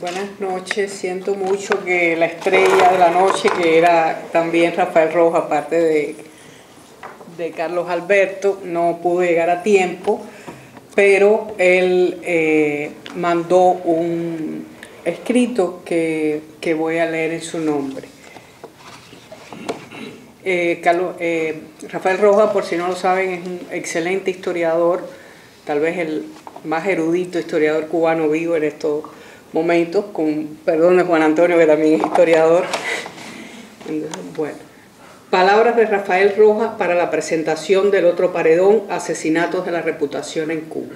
Buenas noches, siento mucho que la estrella de la noche, que era también Rafael Rojas, aparte de, de Carlos Alberto, no pudo llegar a tiempo, pero él eh, mandó un escrito que, voy a leer en su nombre. Eh, eh, Rafael Rojas, por si no lo saben, es un excelente historiador, tal vez el más erudito historiador cubano vivo en estos momentos, con perdón Juan Antonio, que también es historiador. bueno, palabras de Rafael Rojas para la presentación del otro paredón, Asesinatos de la Reputación en Cuba.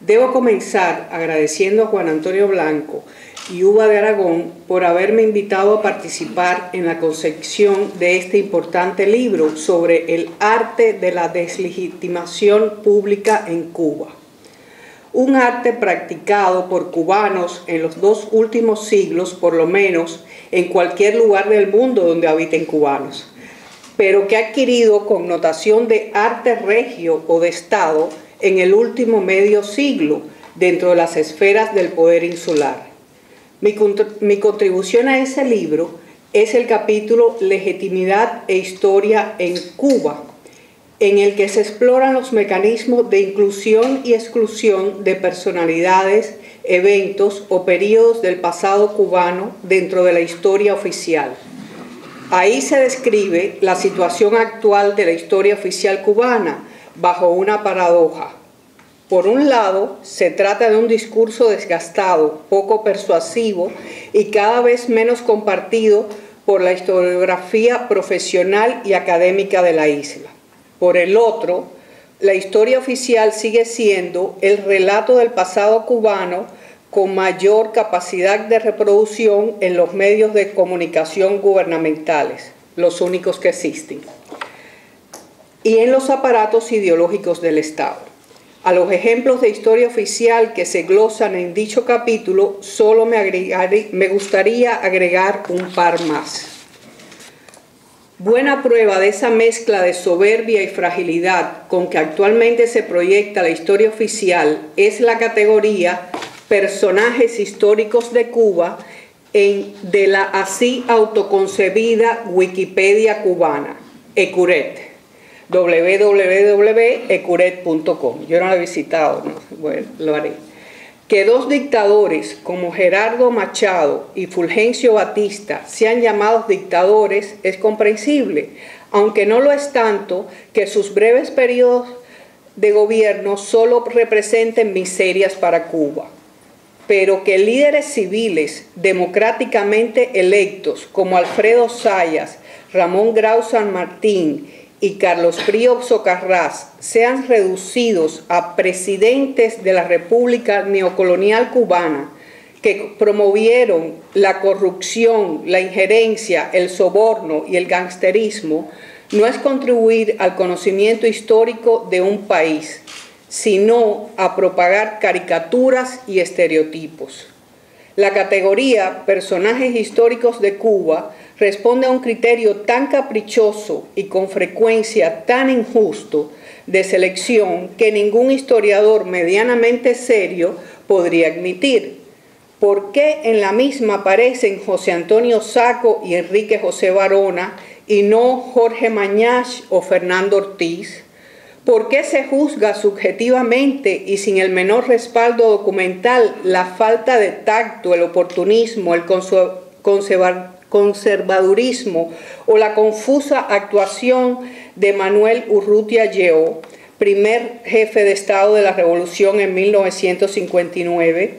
Debo comenzar agradeciendo a Juan Antonio Blanco y Uva de Aragón por haberme invitado a participar en la concepción de este importante libro sobre el arte de la deslegitimación pública en Cuba un arte practicado por cubanos en los dos últimos siglos, por lo menos, en cualquier lugar del mundo donde habiten cubanos, pero que ha adquirido connotación de arte regio o de Estado en el último medio siglo dentro de las esferas del poder insular. Mi, mi contribución a ese libro es el capítulo Legitimidad e Historia en Cuba, en el que se exploran los mecanismos de inclusión y exclusión de personalidades, eventos o periodos del pasado cubano dentro de la historia oficial. Ahí se describe la situación actual de la historia oficial cubana bajo una paradoja. Por un lado, se trata de un discurso desgastado, poco persuasivo y cada vez menos compartido por la historiografía profesional y académica de la isla. Por el otro, la historia oficial sigue siendo el relato del pasado cubano con mayor capacidad de reproducción en los medios de comunicación gubernamentales, los únicos que existen, y en los aparatos ideológicos del Estado. A los ejemplos de historia oficial que se glosan en dicho capítulo, solo me, me gustaría agregar un par más. Buena prueba de esa mezcla de soberbia y fragilidad con que actualmente se proyecta la historia oficial es la categoría Personajes históricos de Cuba en, de la así autoconcebida Wikipedia cubana, Ecuret, www.ecuret.com. Yo no la he visitado, bueno, lo haré que dos dictadores como Gerardo Machado y Fulgencio Batista sean llamados dictadores es comprensible, aunque no lo es tanto que sus breves periodos de gobierno solo representen miserias para Cuba, pero que líderes civiles democráticamente electos como Alfredo Sayas, Ramón Grau San Martín y Carlos Frío Socarrás sean reducidos a presidentes de la República Neocolonial Cubana que promovieron la corrupción, la injerencia, el soborno y el gangsterismo, no es contribuir al conocimiento histórico de un país, sino a propagar caricaturas y estereotipos. La categoría Personajes históricos de Cuba responde a un criterio tan caprichoso y con frecuencia tan injusto de selección que ningún historiador medianamente serio podría admitir. ¿Por qué en la misma aparecen José Antonio Saco y Enrique José Barona y no Jorge Mañach o Fernando Ortiz? ¿Por qué se juzga subjetivamente y sin el menor respaldo documental la falta de tacto, el oportunismo, el conservadurismo? Conservadurismo o la confusa actuación de Manuel Urrutia Lleó, primer jefe de Estado de la Revolución en 1959,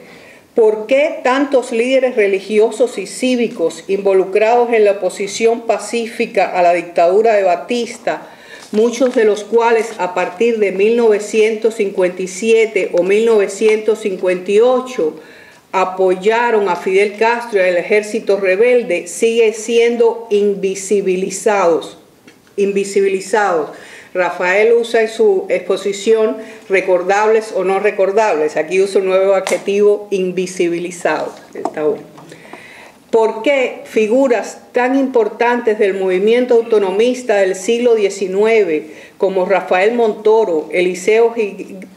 ¿por qué tantos líderes religiosos y cívicos involucrados en la oposición pacífica a la dictadura de Batista, muchos de los cuales a partir de 1957 o 1958 apoyaron a Fidel Castro y al ejército rebelde sigue siendo invisibilizados, invisibilizados. Rafael usa en su exposición recordables o no recordables. Aquí usa un nuevo adjetivo, invisibilizados. ¿Por qué figuras tan importantes del movimiento autonomista del siglo XIX como Rafael Montoro, Eliseo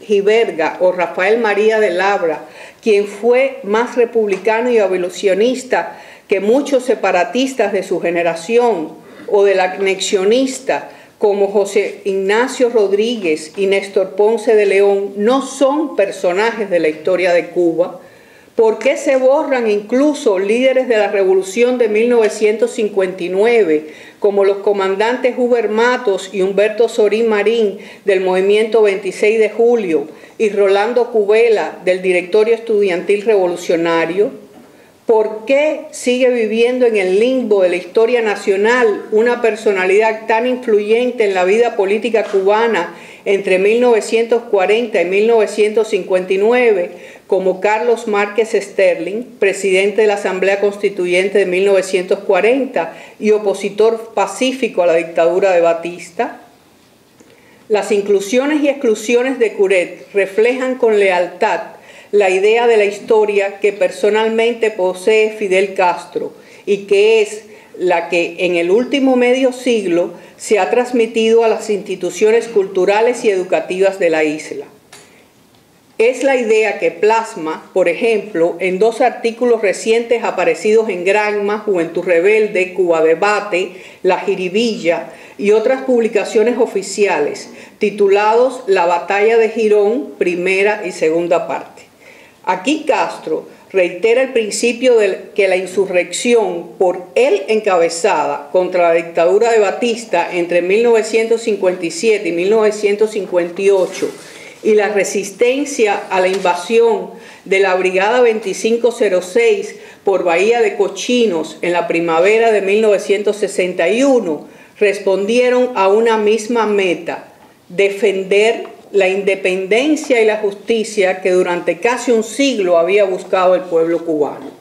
Giverga o Rafael María de Labra quien fue más republicano y abolicionista que muchos separatistas de su generación o del anexionista como José Ignacio Rodríguez y Néstor Ponce de León no son personajes de la historia de Cuba, ¿Por qué se borran incluso líderes de la revolución de 1959, como los comandantes Huber Matos y Humberto Sorín Marín del movimiento 26 de julio y Rolando Cubela del directorio estudiantil revolucionario? ¿Por qué sigue viviendo en el limbo de la historia nacional una personalidad tan influyente en la vida política cubana entre 1940 y 1959 como Carlos Márquez Sterling, presidente de la Asamblea Constituyente de 1940 y opositor pacífico a la dictadura de Batista. Las inclusiones y exclusiones de Curet reflejan con lealtad la idea de la historia que personalmente posee Fidel Castro y que es la que en el último medio siglo se ha transmitido a las instituciones culturales y educativas de la isla es la idea que plasma, por ejemplo, en dos artículos recientes aparecidos en Granma, Juventud Rebelde, Cuba Debate, La Jiribilla y otras publicaciones oficiales, titulados La Batalla de Girón, primera y segunda parte. Aquí Castro reitera el principio de que la insurrección por él encabezada contra la dictadura de Batista entre 1957 y 1958 y la resistencia a la invasión de la Brigada 2506 por Bahía de Cochinos en la primavera de 1961 respondieron a una misma meta, defender la independencia y la justicia que durante casi un siglo había buscado el pueblo cubano.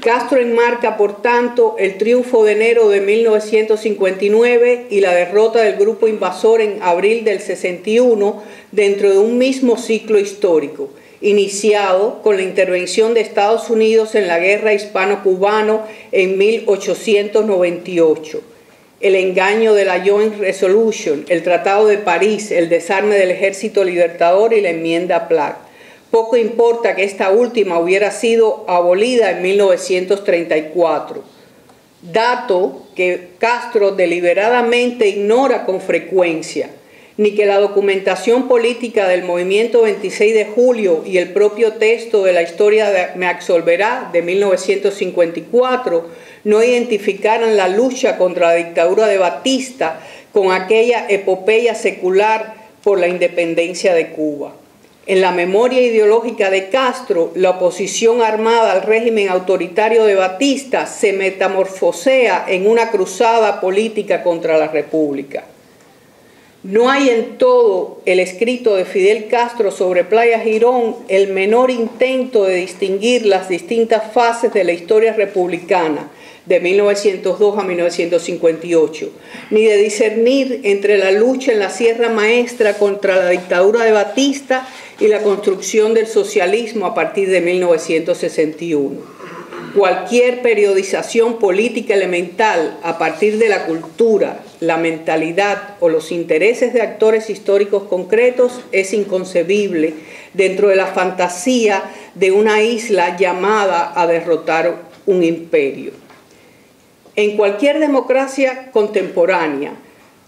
Castro enmarca, por tanto, el triunfo de enero de 1959 y la derrota del grupo invasor en abril del 61 dentro de un mismo ciclo histórico, iniciado con la intervención de Estados Unidos en la guerra hispano-cubano en 1898, el engaño de la Joint Resolution, el Tratado de París, el desarme del Ejército Libertador y la enmienda Platt. Poco importa que esta última hubiera sido abolida en 1934, dato que Castro deliberadamente ignora con frecuencia ni que la documentación política del movimiento 26 de julio y el propio texto de la historia de Me absolverá de 1954 no identificaran la lucha contra la dictadura de Batista con aquella epopeya secular por la independencia de Cuba. En la memoria ideológica de Castro, la oposición armada al régimen autoritario de Batista se metamorfosea en una cruzada política contra la República. No hay en todo el escrito de Fidel Castro sobre Playa Girón el menor intento de distinguir las distintas fases de la historia republicana de 1902 a 1958, ni de discernir entre la lucha en la Sierra Maestra contra la dictadura de Batista y la construcción del socialismo a partir de 1961 cualquier periodización política elemental a partir de la cultura, la mentalidad o los intereses de actores históricos concretos es inconcebible dentro de la fantasía de una isla llamada a derrotar un imperio. En cualquier democracia contemporánea,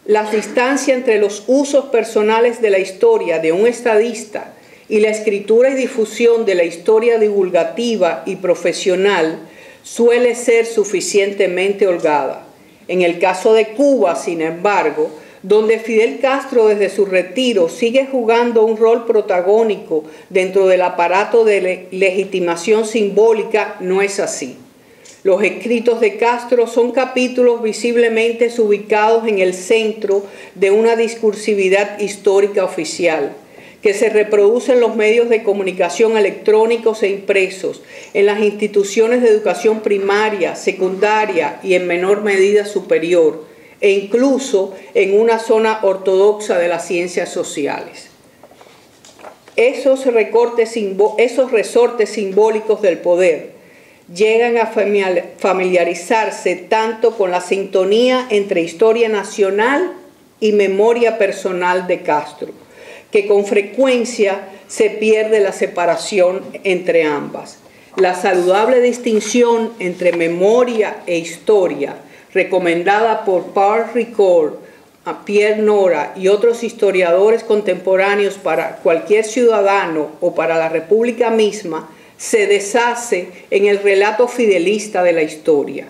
la distancia entre los usos personales de la historia de un estadista y la escritura y difusión de la historia divulgativa y profesional suele ser suficientemente holgada. En el caso de Cuba, sin embargo, donde Fidel Castro desde su retiro sigue jugando un rol protagónico dentro del aparato de legitimación simbólica, no es así. Los escritos de Castro son capítulos visiblemente ubicados en el centro de una discursividad histórica oficial que se reproduce en los medios de comunicación electrónicos e impresos, en las instituciones de educación primaria, secundaria y en menor medida superior, e incluso en una zona ortodoxa de las ciencias sociales. Esos, recortes, esos resortes simbólicos del poder llegan a familiarizarse tanto con la sintonía entre historia nacional y memoria personal de Castro que con frecuencia se pierde la separación entre ambas. La saludable distinción entre memoria e historia, recomendada por Paul Ricoeur, Pierre Nora y otros historiadores contemporáneos para cualquier ciudadano o para la República misma, se deshace en el relato fidelista de la historia.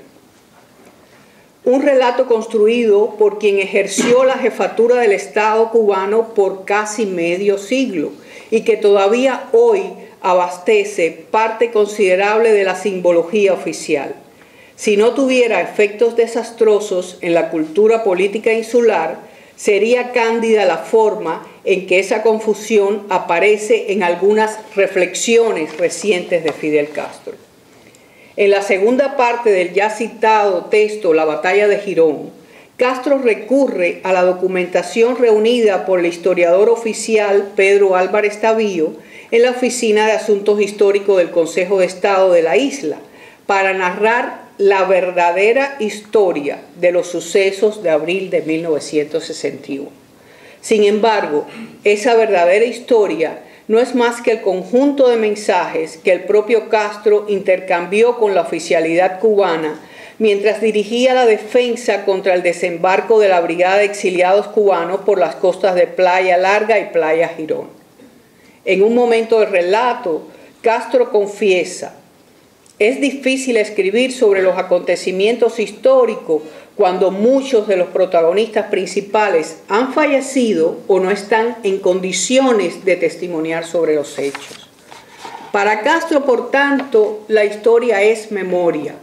Un relato construido por quien ejerció la jefatura del Estado cubano por casi medio siglo y que todavía hoy abastece parte considerable de la simbología oficial. Si no tuviera efectos desastrosos en la cultura política insular, sería cándida la forma en que esa confusión aparece en algunas reflexiones recientes de Fidel Castro. En la segunda parte del ya citado texto La batalla de Girón, Castro recurre a la documentación reunida por el historiador oficial Pedro Álvarez Tavío en la Oficina de Asuntos Históricos del Consejo de Estado de la isla para narrar la verdadera historia de los sucesos de abril de 1961. Sin embargo, esa verdadera historia no es más que el conjunto de mensajes que el propio Castro intercambió con la oficialidad cubana mientras dirigía la defensa contra el desembarco de la Brigada de Exiliados Cubanos por las costas de Playa Larga y Playa Girón. En un momento del relato, Castro confiesa es difícil escribir sobre los acontecimientos históricos cuando muchos de los protagonistas principales han fallecido o no están en condiciones de testimoniar sobre los hechos. Para Castro, por tanto, la historia es memoria,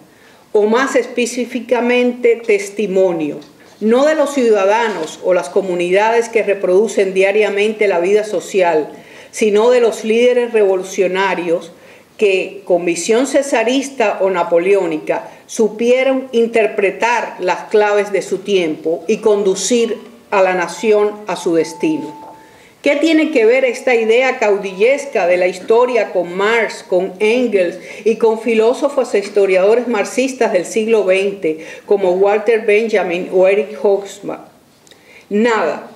o más específicamente testimonio, no de los ciudadanos o las comunidades que reproducen diariamente la vida social, sino de los líderes revolucionarios que con visión cesarista o napoleónica supieron interpretar las claves de su tiempo y conducir a la nación a su destino. ¿Qué tiene que ver esta idea caudillesca de la historia con Marx, con Engels y con filósofos e historiadores marxistas del siglo XX como Walter Benjamin o Eric Hobsbawm? Nada,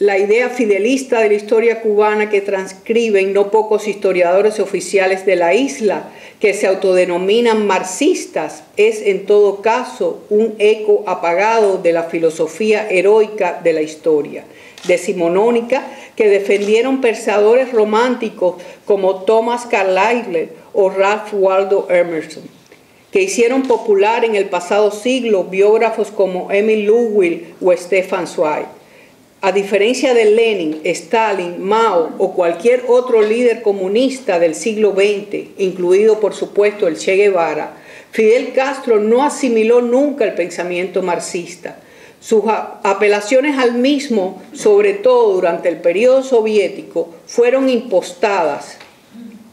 la idea fidelista de la historia cubana que transcriben no pocos historiadores oficiales de la isla, que se autodenominan marxistas, es en todo caso un eco apagado de la filosofía heroica de la historia, decimonónica, que defendieron pensadores románticos como Thomas Carlyle o Ralph Waldo Emerson que hicieron popular en el pasado siglo biógrafos como Emil Lewis o Stefan Zweig. A diferencia de Lenin, Stalin, Mao o cualquier otro líder comunista del siglo XX, incluido por supuesto el Che Guevara, Fidel Castro no asimiló nunca el pensamiento marxista. Sus apelaciones al mismo, sobre todo durante el periodo soviético, fueron impostadas,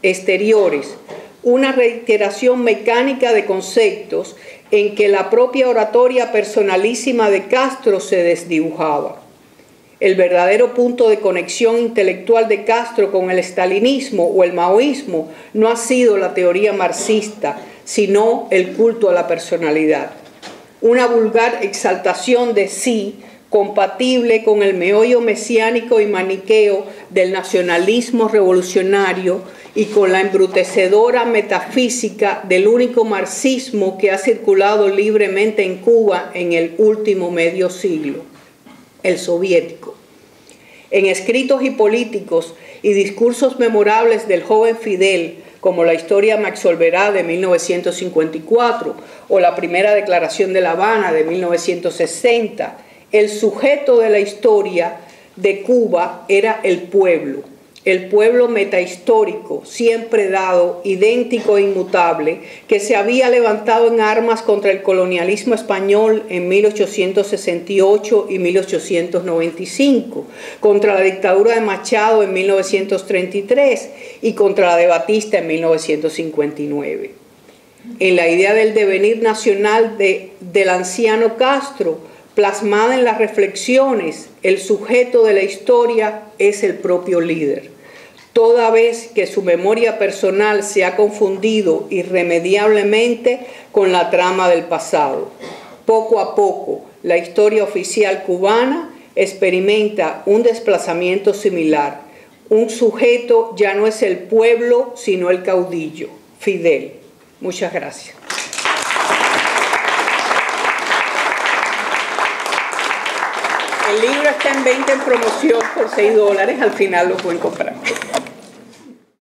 exteriores, una reiteración mecánica de conceptos en que la propia oratoria personalísima de Castro se desdibujaba. El verdadero punto de conexión intelectual de Castro con el estalinismo o el maoísmo no ha sido la teoría marxista, sino el culto a la personalidad. Una vulgar exaltación de sí compatible con el meollo mesiánico y maniqueo del nacionalismo revolucionario y con la embrutecedora metafísica del único marxismo que ha circulado libremente en Cuba en el último medio siglo, el soviético. En escritos y políticos y discursos memorables del joven Fidel, como la historia Max Olverá de 1954 o la primera declaración de La Habana de 1960, el sujeto de la historia de Cuba era el pueblo el pueblo metahistórico, siempre dado, idéntico e inmutable, que se había levantado en armas contra el colonialismo español en 1868 y 1895, contra la dictadura de Machado en 1933 y contra la de Batista en 1959. En la idea del devenir nacional del anciano Castro, plasmada en las reflexiones, el sujeto de la historia es el propio líder. Toda vez que su memoria personal se ha confundido irremediablemente con la trama del pasado. Poco a poco, la historia oficial cubana experimenta un desplazamiento similar. Un sujeto ya no es el pueblo, sino el caudillo. Fidel. Muchas gracias. El libro está en 20 en promoción por 6 dólares, al final lo pueden comprar.